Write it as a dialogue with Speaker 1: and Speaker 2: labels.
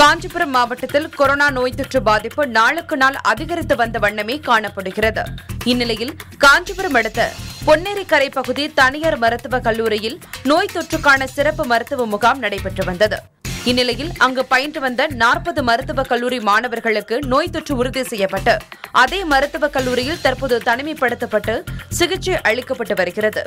Speaker 1: காஞ்சிபுரம் மாவட்டத்தில் கொரோனா நோய் தொற்று பாதிப்பு நாளுக்கு நாள் அதிகரித்து வந்த வண்ணமே காணப்படுகிறது. இந்நிலையில் காஞ்சிபுரம் அடுத்த பொன்னேரிக்கரை பகுதி தனியார் மருத்துவக் கல்லூரியில் நோய் தொற்றுக்கான சிறப்பு மருத்துவ முகாம் நடைபெற்று வந்தது. இந்நிலையில் அங்கு பயின்று வந்த நாற்பது மருத்துவக் கல்லூரி மாணவர்களுக்கு நோய் தொற்று உறுதி செய்யப்பட்டு அதே மருத்துவக் கல்லூரியில் தற்போது தனிமைப்படுத்தப்பட்டு சிகிச்சை அளிக்கப்பட்டு வருகிறது.